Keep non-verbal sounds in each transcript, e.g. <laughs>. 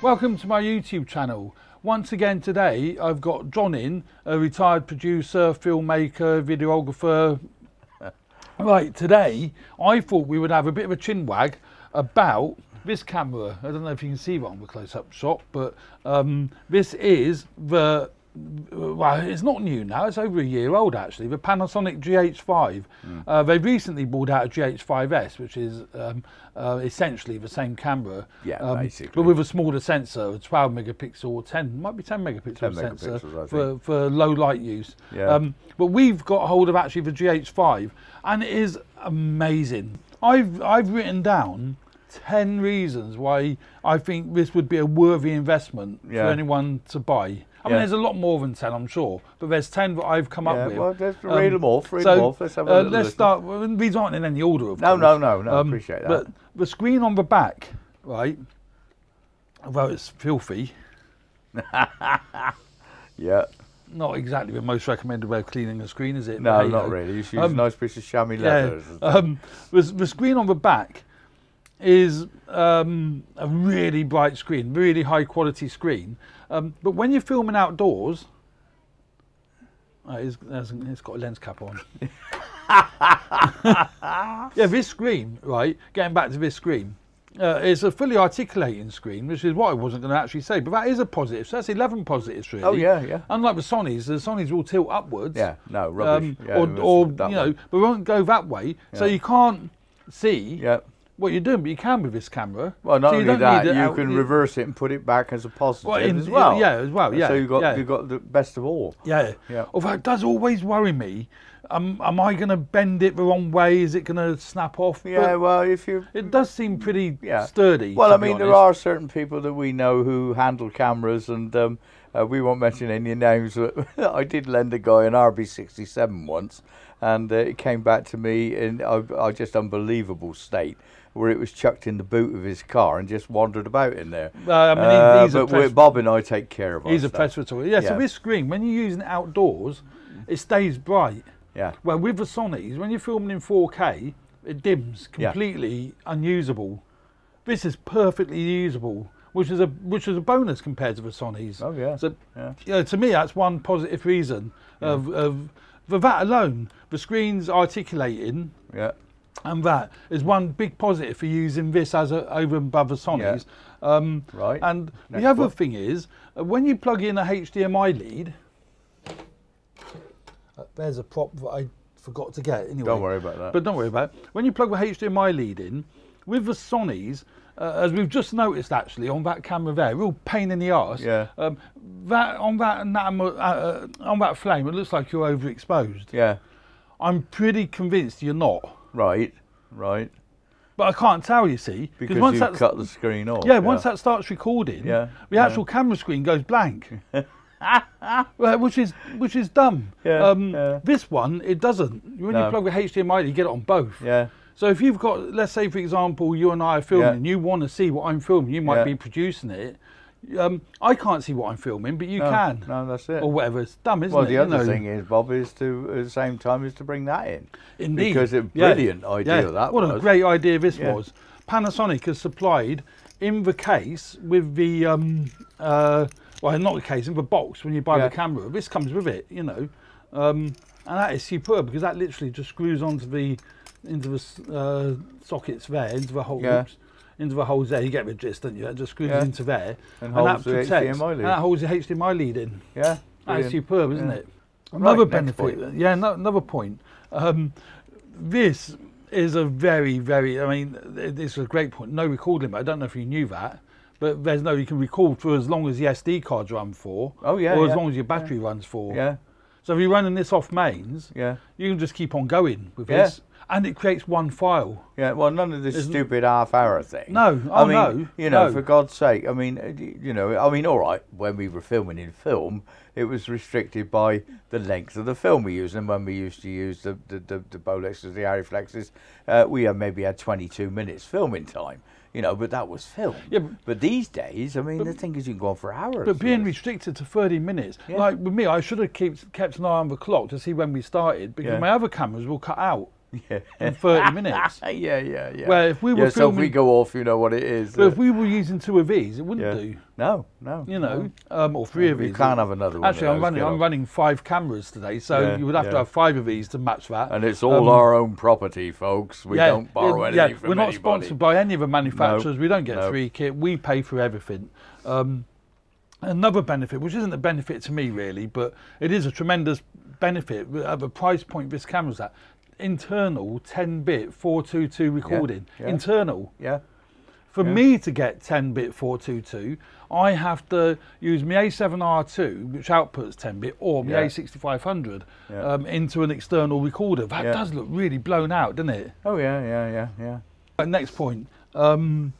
Welcome to my YouTube channel. Once again today I've got John in, a retired producer, filmmaker, videographer. <laughs> right, today I thought we would have a bit of a chin wag about this camera. I don't know if you can see it on the close-up shot, but um, this is the well, it's not new now. It's over a year old actually. The Panasonic GH5. Mm. Uh, they've recently brought out a GH5S, which is um, uh, essentially the same camera, yeah, um, basically, but with a smaller sensor, a 12 megapixel or 10, might be 10 megapixel 10 sensor for, for low light use. Yeah. Um, but we've got hold of actually the GH5, and it is amazing. I've I've written down 10 reasons why I think this would be a worthy investment yeah. for anyone to buy. I mean, there's a lot more than 10, I'm sure, but there's 10 that I've come yeah, up with. Well, let's um, read them off, read so, them off. Let's, have a uh, let's start, well, these aren't in any order, of no, course. No, no, no, um, appreciate that. But the screen on the back, right, although it's filthy. <laughs> yeah. Not exactly the most recommended way of cleaning a screen, is it? No, not really. You should use um, a nice piece of chamois leather. Yeah, um, the, the screen on the back is um, a really bright screen, really high quality screen. Um, but when you're filming outdoors, uh, it's, it's got a lens cap on. <laughs> yeah, this screen, right, getting back to this screen, uh, it's a fully articulating screen, which is what I wasn't going to actually say, but that is a positive. So that's 11 positives, really. Oh, yeah, yeah. Unlike the Sonys, the Sonys will tilt upwards. Yeah, no, rubbish. Um, yeah, or, or you know, but won't go that way. Yeah. So you can't see. Yeah what you're doing, but you can with this camera. Well, not so only that, you out, can reverse it and put it back as a positive well, in, as well. Yeah, as well. Yeah. So you've got yeah. you've got the best of all. Yeah. Yeah. Although it does always worry me. Um, am I going to bend it the wrong way? Is it going to snap off? Yeah. But well, if you, it does seem pretty yeah. sturdy. Well, I mean, there are certain people that we know who handle cameras, and um, uh, we won't mention any names. But <laughs> I did lend a guy an RB67 once, and uh, it came back to me in a, a just unbelievable state where it was chucked in the boot of his car and just wandered about in there. Uh, I mean, uh, he's but Bob and I take care of it. He's a presbyterian. Yeah, yeah, so this screen, when you're using it outdoors, it stays bright. Yeah. Well, with the Sonys, when you're filming in 4K, it dims completely yeah. unusable. This is perfectly usable, which is a which is a bonus compared to the Sonys. Oh yeah. So, yeah. yeah to me, that's one positive reason yeah. of, of for that alone. The screen's articulating. Yeah and that is one big positive for using this as a, over and above the Sonys. Yeah. Um, right. And Next the other thing is, uh, when you plug in a HDMI lead, uh, there's a prop that I forgot to get anyway. Don't worry about that. But don't worry about it. When you plug the HDMI lead in, with the Sonys, uh, as we've just noticed actually on that camera there, real pain in the arse. Yeah. Um, that on that uh, uh, on that flame, it looks like you're overexposed. Yeah. I'm pretty convinced you're not. Right, right. But I can't tell, you see, because once you cut the screen off. Yeah, yeah, once that starts recording, yeah, the actual yeah. camera screen goes blank. <laughs> which is which is dumb. Yeah, um, yeah. This one it doesn't. When no. you plug the HDMI, you get it on both. Yeah. So if you've got, let's say for example, you and I are filming, yeah. and you want to see what I'm filming, you might be producing it. Um, I can't see what I'm filming, but you no, can. No, that's it. Or whatever. It's dumb, isn't well, it? Well, the other know? thing is, Bob, is to at the same time is to bring that in. Indeed. Because a brilliant yeah. idea yeah. that what was. What a great idea this yeah. was. Panasonic has supplied in the case with the um, uh, well, not the case in the box when you buy the camera. This comes with it, you know, um, and that is superb because that literally just screws onto the into the uh, sockets there into the holes into the holes there. You get the gist, don't you? It just screws yeah. into there, and, and that protects. HDMI lead. And that holds the HDMI lead in. Yeah, that's superb, isn't yeah. it? Another right, benefit. Yeah, no, another point. Um, this is a very, very. I mean, this is a great point. No record limit. I don't know if you knew that, but there's no. You can record for as long as the SD cards run for. Oh yeah. Or yeah. as long as your battery runs for. Yeah. So if you're running this off mains, yeah, you can just keep on going with yeah. this and it creates one file. Yeah, well, none of this Isn't stupid half-hour thing. No, oh I mean, no, you know, no. for God's sake. I mean, you know, I mean, all right. When we were filming in film, it was restricted by the length of the film we used, and when we used to use the the the, the Bolexes, the Arriflexes, uh, we had maybe had 22 minutes filming time. You know, but that was film. Yeah, but, but these days, I mean, but, the thing is, you can go on for hours. But being restricted to 30 minutes, yeah. like with me, I should have kept kept an eye on the clock to see when we started because yeah. my other cameras will cut out <laughs> Yeah. in 30 minutes. <laughs> yeah, yeah, yeah. Well, if we were yeah, so if we go off, you know what it is. But uh, if we were using two of these, it wouldn't yeah. do. no, no. You know, no. um, or three of You these. can't have another one. Actually, I'm running. I'm off. running five cameras today, so Yeah, you would have to have five of these to match that. And it's all Um, our own property, folks. We don't borrow yeah, anything yeah, from We're not anybody. sponsored by any of the manufacturers. we don't get no. free kit. We pay for everything. Um, another benefit, which isn't a benefit to me really, but it is a tremendous benefit at the price point this camera's at. Internal 10-bit 422 recording. yeah. Internal. Yeah, For Yeah. me to get 10-bit 422, I have to use my A7R2, which outputs 10-bit, or my Yeah. A6500 Yeah. um, into an external recorder. That Yeah. does look really blown out, doesn't it? Oh yeah, yeah, yeah, yeah. Uh, Next point. Um,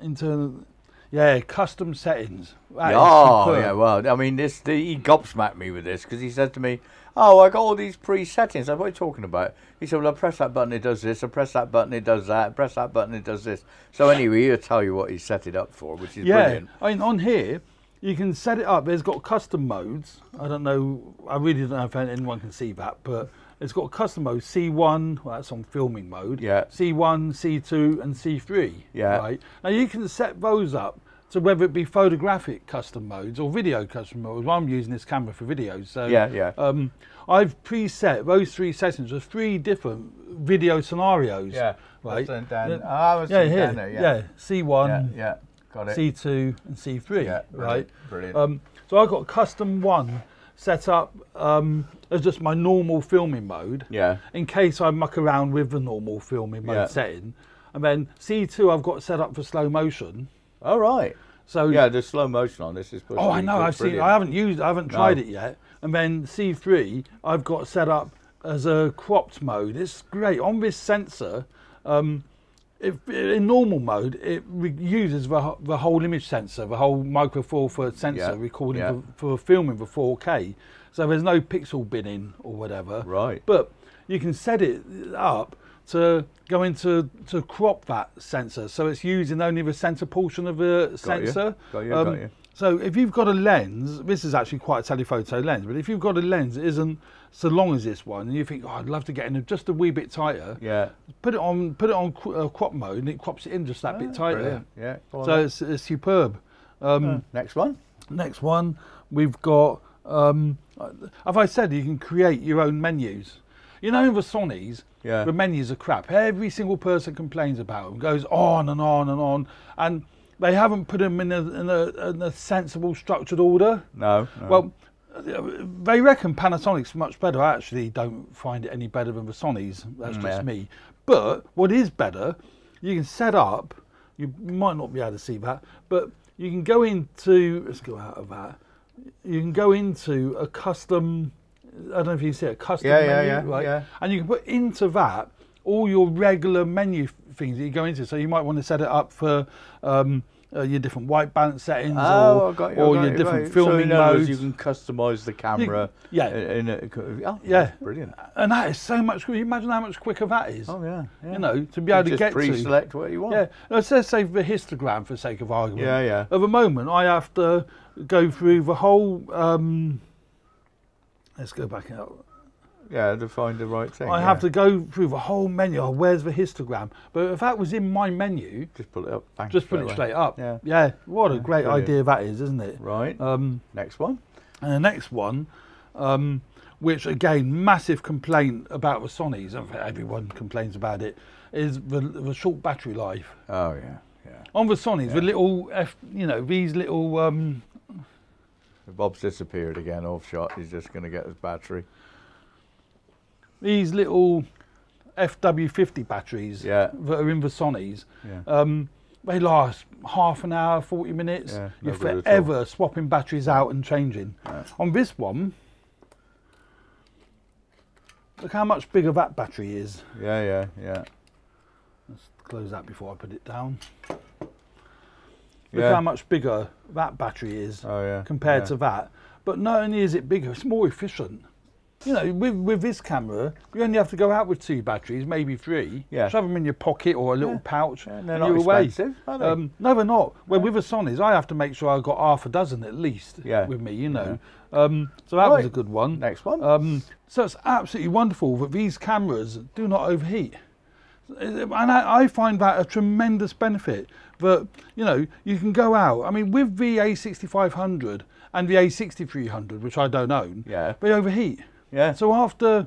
internal, yeah, custom settings. That oh yeah. Well, I mean, this the, he gobsmacked me with this because he said to me, "Oh, I got all these pre-settings." "What are you talking about?" He said, "Well, I press that button, it does this. I press that button, it does that. I press that button, it does this." So anyway, he'll tell you what he set it up for, which is yeah. brilliant. I mean, on here, you can set it up. There's got custom modes. I don't know. I really don't know if anyone can see that, but it's got custom mode C1. Well, that's on filming mode. Yeah. C1, C2, and C3. Yeah. Right. Now you can set those up to whether it be photographic custom modes or video custom modes. Well, I'm using this camera for videos, so Yeah, yeah. Um, I've preset those three settings for three different video scenarios. Yeah, Right. down. Yeah. I was Yeah, down there, yeah. yeah. C1, yeah, yeah. Got it. C2 and C3, Yeah, right? brilliant, brilliant. Um, so I've got custom one set up um, as just my normal filming mode, yeah, in case I muck around with the normal filming mode Yeah. setting. And then C2 I've got set up for slow motion. All right. So Yeah, there's slow motion on this. Is oh, I know. I've seen. I haven't used. I haven't No. tried it yet. And then C3 I've got set up as a cropped mode. It's great on this sensor. Um, if in normal mode, it re- uses the, the whole image sensor, the whole micro four thirds sensor, Yeah, recording yeah. For, for filming for 4K. So there's no pixel binning or whatever. Right. But you can set it up to go into to crop that sensor, so it's using only the center portion of the Got you, sensor. got you, got you. So if you've got a lens, this is actually quite a telephoto lens, but if you've got a lens that isn't so long as this one, and you think, oh, I'd love to get in just a wee bit tighter, Yeah. put it on put it on uh, crop mode, and it crops it in just that bit Ah, tighter. brilliant. Yeah. So it's, it's superb. Um, next one. Next one, we've got. Um, have I said you can create your own menus? You know, in the Sonys, Yeah. the menus are crap. Every single person complains about them, goes on and on and on, and they haven't put them in a, in a, in a sensible, structured order. No. no. Well, they reckon Panasonic's much better. I actually don't find it any better than the Sonys. That's Mm, just yeah. me. But what is better, you can set up. You might not be able to see that, but you can go into. Let's go out of that. You can go into a custom. I don't know if you see it, a custom Yeah, yeah, menu, yeah, right? yeah. And you can put into that all your regular menu things that you go into. So you might want to set it up for um, uh, your different white balance settings Oh, or, you, or your you, different right. filming so modes. you can customize the camera. yeah. In, a, oh, Yeah. Brilliant. And that is so much. Can you imagine how much quicker that is? Oh yeah. yeah. You know, to be able to get to. pre-select what you want. Yeah, let's say the histogram for sake of argument. Yeah, yeah. At the moment, I have to go through the whole. Um, let's go back out. Yeah, to find the right thing. I yeah. have to go through the whole menu. Oh, where's the histogram? But if that was in my menu, just pull it up. Bang, just put it straight up. Yeah. Yeah. What a Yeah, great brilliant. idea that is, isn't it? Right. Um, Next one. And the next one, um, which again, massive complaint about the Sonys, and everyone complains about it, is the, the short battery life. Oh yeah. Yeah. On the Sonys, the little, F, you know, these little, um, Bob's disappeared again off shot. He's just going to get his battery. these little FW50 batteries Yeah. that are in the Sonys, Yeah. um, they last half an hour, 40 minutes. Yeah, You're good at all. forever swapping batteries out and changing. On this one, look how much bigger that battery is. Yeah. Yeah. Yeah. Let's close that before I put it down. Look Yeah. how much bigger that battery is Oh yeah. compared yeah. to that. But not only is it bigger, it's more efficient. you know, with with this camera, you only have to go out with two batteries, maybe three. Yeah. Shove them in your pocket or a little pouch, and they're and not you're away. expensive, are they? Um, no, they're not. Well, with the Sonys, I have to make sure I've got half a dozen at least Yeah. with me. You know, um, so that was a good one. Next one. Um, so it's absolutely wonderful that these cameras do not overheat. And I, I find that a tremendous benefit that, you know, you can go out. I mean, with the A6500 and the A6300, which I don't own, Yeah. they overheat. yeah. So after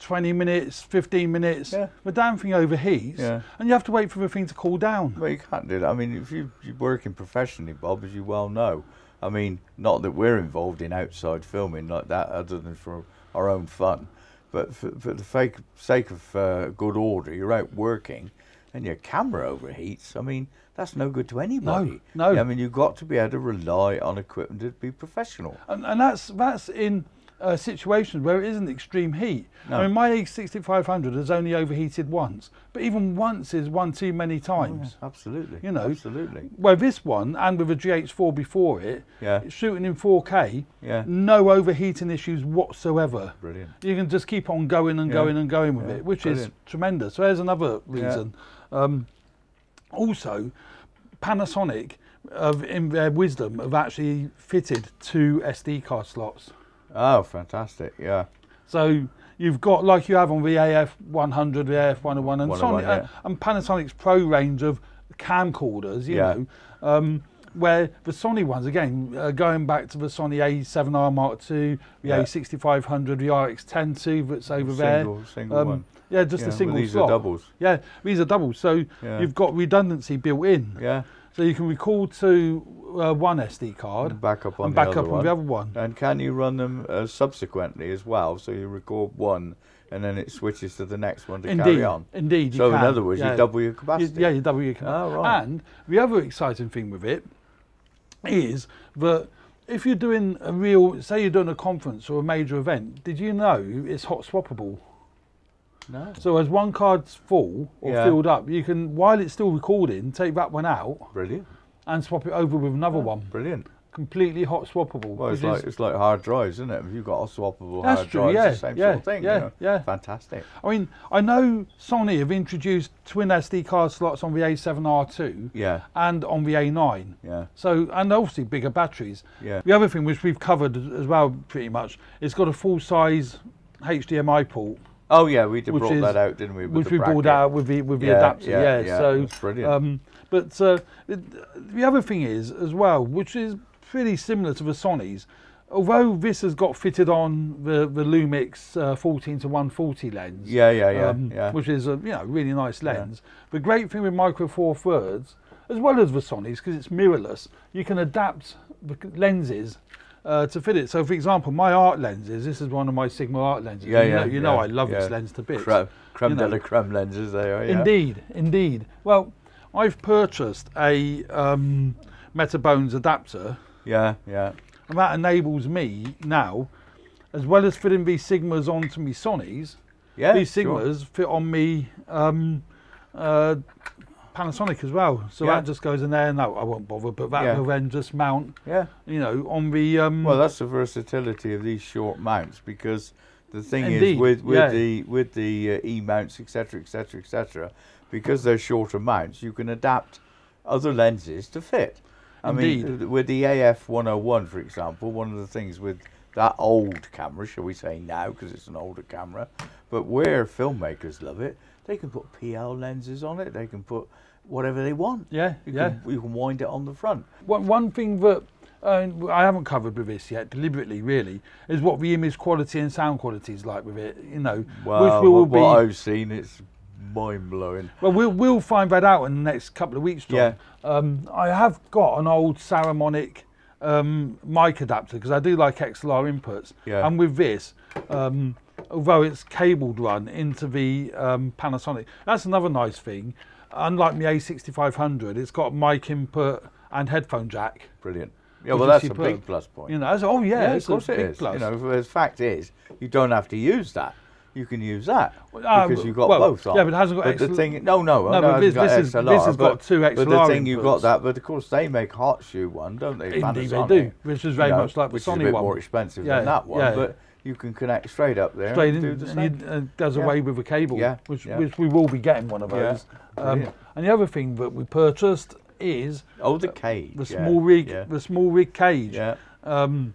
20 minutes, 15 minutes, Yeah. the damn thing overheats Yeah. and you have to wait for the thing to cool down. Well, you can't do that. I mean, if you, you're working professionally, Bob, as you well know, I mean, not that we're involved in outside filming like that, other than for our own fun, but for, for the fake, sake of uh, good order, you're out working and your camera overheats. I mean, that's no good to anybody. no. I mean, you've got to be able to rely on equipment to be professional. And, and that's that's in uh, situations where it isn't extreme heat. No. I mean, my A6500 has only overheated once, but even once is one too many times. Absolutely. You know, absolutely. Where this one, and with a GH4 before it, Yeah. it's shooting in 4K, Yeah. no overheating issues whatsoever. Brilliant. You can just keep on going and Yeah. going and going with Yeah, it, which brilliant. is tremendous. So there's another reason. Um, also, Panasonic, of in their wisdom, have actually fitted two SD card slots. Oh, fantastic. Yeah. So you've got like you have on the AF100, the AF101, and, 101, Sony, uh, yeah. and Panasonic's Pro range of camcorders. You Yeah. know, um, where the Sony ones again, uh, going back to the Sony A7R Mark II, the Yeah. A6500, the RX10 that's over there. Single, single Um, one. Yeah, just Yeah, a well, single these slot. are doubles. Yeah, these are doubles. So Yeah. you've got redundancy built in. Yeah. So you can record to uh, one SD card And back up on and the back other up on one. the other one. And can you run them uh, subsequently as well? So you record one and then it switches to the next one to Indeed, carry on. indeed. You So in other words, yeah. you double your You- capacity. yeah, you double your capacity. Oh, right. And the other exciting thing with it is that if you're doing a real, say you're doing a conference or a major event, did you know it's hot swappable? No. So as one card's full or Yeah. filled up, you can, while it's still recording, take that one out Brilliant. and swap it over with another one. Brilliant. Completely hot swappable. Well, it's like it's like hard drives, isn't it? If you've got a swappable That's hard true, drive, yeah, it's the same yeah, sort of thing. yeah, you know? yeah. Fantastic. I mean, I know Sony have introduced twin SD card slots on the A7R2 Yeah. and on the A9. Yeah. So, and obviously bigger batteries. Yeah. The other thing which we've covered as well, pretty much, it's got a full size HDMI port, Oh yeah, we did brought is- that out, didn't we? which we brought out with the with the Yeah, adapter. yeah, Yeah, yeah, so that's brilliant. Um, but uh, it, the other thing is as well, which is pretty similar to the Sony's. Although this has got fitted on the the Lumix uh, 14 to 140 lens, Yeah, yeah, yeah, um, yeah. which is a you know really nice lens. The great thing with Micro Four Thirds, as well as the Sony's, because it's mirrorless, you can adapt the lenses uh, to fit it. So, for example, my art lenses. This is one of my Sigma art lenses. Yeah, you yeah, know, you know I love this lens to bits. Creme, creme you de la creme lenses they are. Yeah. Indeed, indeed. Well, I've purchased a um, Metabones adapter, Yeah, yeah. and that enables me now, as well as fitting these Sigmas onto me Sonys, Yeah. these sure. Sigmas fit on me um, uh, Panasonic as well. So Yeah. that just goes in there. And no, I won't bother, but that Yeah. will then just mount, Yeah. you know, on the. Um, Well, that's the versatility of these short mounts because the thing Indeed, is with with yeah. the with the uh, e mounts, etc., etc., etc. Because they're shorter mounts, you can adapt other lenses to fit. I mean, Indeed. uh, with the AF 101, for example, one of the things with that old camera, shall we say now, because it's an older camera, but where filmmakers love it, they can put PL lenses on it. They can put whatever they want. yeah, You yeah. can, you can wind it on the front. One, one thing that uh, I haven't covered with this yet, deliberately, really, is what the image quality and sound quality is like with it. You know, Well, which will what, be. what I've seen, it's mind blowing. Well, we'll we'll find that out in the next couple of weeks, John. Yeah. Um, I have got an old Saramonic um, mic adapter because I do like XLR inputs. Yeah. And with this, um, although it's cabled run into the um, Panasonic, that's another nice thing. Unlike the A6500, it's got mic input and headphone jack. Brilliant. Yeah, well, that's a big plus point. You know, that's, oh yeah, yeah, it's of course a it big is. plus. You know, the fact is, you don't have to use that. You can use that Uh, because you've got well, both on. yeah, but it hasn't got But the thing, no, no, No, no, this- got this is- XLR, this has got but- two But the XLR thing you've got that, but of course they make hot shoe one, don't they? Indeed they do, which is very you know, much like the Sony one, which is a bit one. more expensive Yeah, than that one, yeah. but you can connect straight up there. straight in, do the and it uh, does Yeah. away with a cable, Yeah, which, yeah. which we will be getting one of those. Um, and the other thing that we purchased is Oh, the cage. the SmallRig, the SmallRig cage. yeah. Um,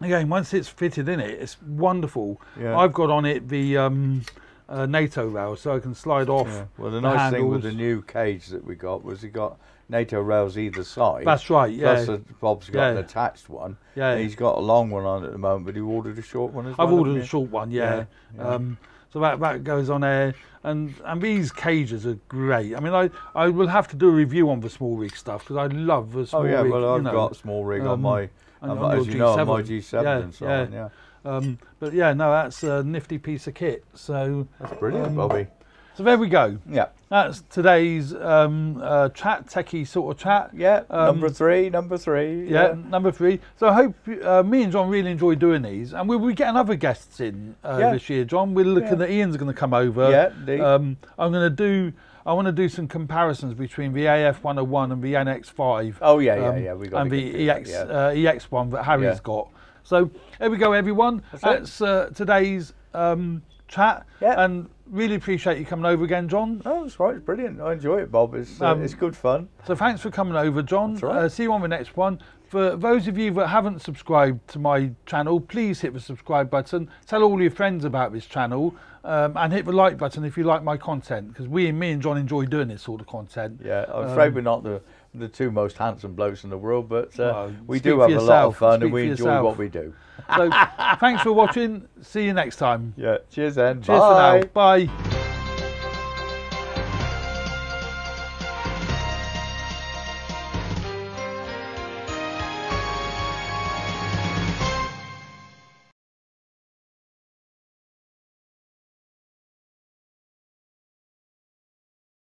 again, once it's fitted in it, it's wonderful. Yeah. I've got on it the um, uh, NATO rail, so I can slide off. Well, the the nice thing with the new cage that we got was he got NATO rails either side. That's right. Yeah, Plus, uh, Bob's got an attached one. yeah. And he's got a long one on at the moment, but he ordered a short one as well. I've ordered a short one. Yeah. Yeah, yeah. Um, so that that goes on air, and and these cages are great. I mean, I I will have to do a review on the SmallRig stuff because I love the small Oh yeah, rig. well I've know. got SmallRig um, on my, on- on on my- your as you know, on my G7. G7 Yeah, and so yeah. on. Yeah, Um, but yeah, no, that's a nifty piece of kit. So that's brilliant, Um, Bobby. So there we go. Yeah, That's today's um, uh, chat, techie sort of chat. yeah. um, number three, number three. Yeah, number three. So I hope uh, me and John really enjoy doing these, and we'll be getting other guests in uh, Yeah. this year. John, we're looking Yeah. at Ian's going to come over. Yeah. Um, I'm going to do. I want to do some comparisons between the AF 101 and the NX5. Oh yeah, yeah, um, yeah. We got and the EX Yeah. uh, EX one that Harry's Yeah. got. So there we go, everyone. That's. That's uh, today's um, chat. Yeah. And really appreciate you coming over again, John. Oh, that's right. It's brilliant. I enjoy it, Bob. It's uh, Um, it's good fun. So thanks for coming over, John. Right. Uh, see you on the next one. For those of you that haven't subscribed to my channel, please hit the subscribe button. Tell all your friends about this channel, um, and hit the like button if you like my content. Because we, and me and John, enjoy doing this sort of content. Yeah, I'm afraid Um, we're not the the two most handsome blokes in the world, but uh, Well, we do have a lot of fun speak and we enjoy yourself. what we do. So thanks for watching. See you next time. <laughs> Yeah. Cheers, then. Cheers Bye. for now. Bye.